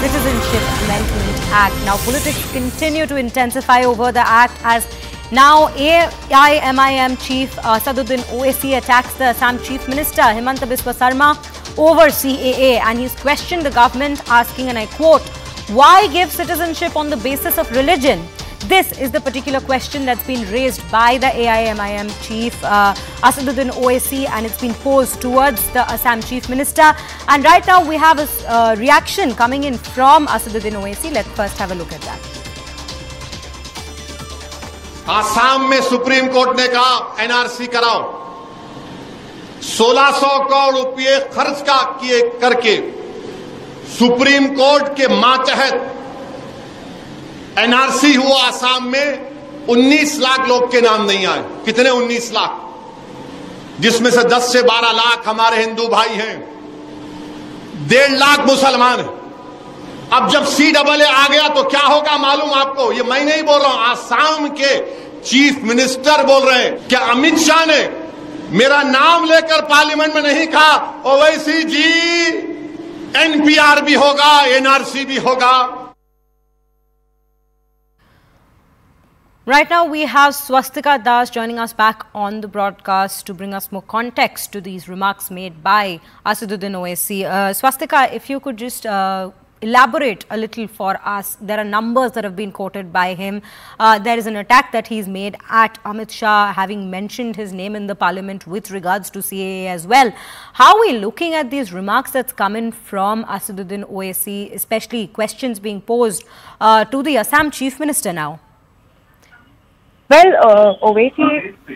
Citizenship Amendment Act. Now, politics continue to intensify over the act as now AIMIM Chief uh, Asaduddin Owaisi attacks the Assam Chief Minister Himanta Biswa Sarma over CAA and he's questioned the government asking, and I quote, why give citizenship on the basis of religion? This is the particular question that's been raised by the AIMIM chief uh, Asaduddin Owaisi and it's been posed towards the Assam chief minister. And right now we have a uh, reaction coming in from Asaduddin Owaisi. Let's first have a look at that. Assam में Supreme Court ne कहा NRC karao, 1600 crore rupees kharch ka किए karke Supreme Court ke मातहत NRC हुआ आसाम में 19 लाख लोग के नाम नहीं आए। कितने 19 लाख? जिसमें से 10 से 12 लाख हमारे हिंदू भाई हैं। डेढ़ लाख मुसलमान हैं। अब जब सी डबल ए आ गया तो क्या होगा मालूम आपको? ये मैं नहीं बोल रहा हूँ, आसाम के चीफ मिनिस्टर बोल रहे हैं क्या अमित शाह ने मेरा नाम लेकर पार्लियामेंट में नहीं कहा, ओवैसी जी, एनपीआर भी होगा, एनआरसी भी होगा। Right now, we have Swastika Das joining us back on the broadcast to bring us more context to these remarks made by Asaduddin Owaisi. Uh, Swastika, if you could just uh, elaborate a little for us. There are numbers that have been quoted by him. Uh, there is an attack that he's made at Amit Shah, having mentioned his name in the parliament with regards to CAA as well. How are we looking at these remarks that's coming from Asaduddin Owaisi, especially questions being posed uh, to the Assam Chief Minister now? Well, uh,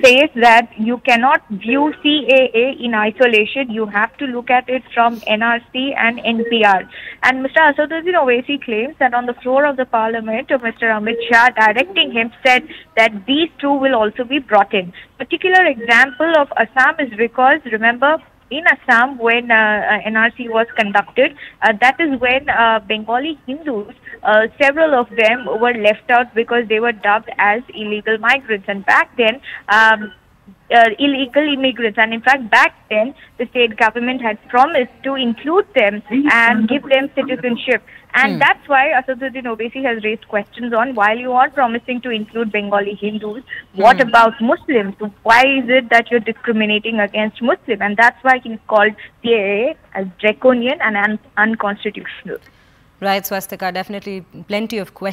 says that you cannot view CAA in isolation. You have to look at it from NRC and NPR. And Mr. Asaduddin Owaisi claims that on the floor of the parliament, Mr. Amit Shah directing him said that these two will also be brought in. Particular example of Assam is because, remember, in Assam when uh, NRC was conducted, uh, that is when uh, Bengali Hindus, several of them were left out because they were dubbed as illegal migrants. And back then, um, uh, illegal immigrants. And in fact, back then, the state government had promised to include them and give them citizenship. And Hmm. that's why Asaduddin Owaisi has raised questions on while you are promising to include Bengali Hindus, what about Muslims? Why is it that you're discriminating against Muslims? And that's why he's called CAA as draconian and un- unconstitutional. Right, Swastika, definitely plenty of questions.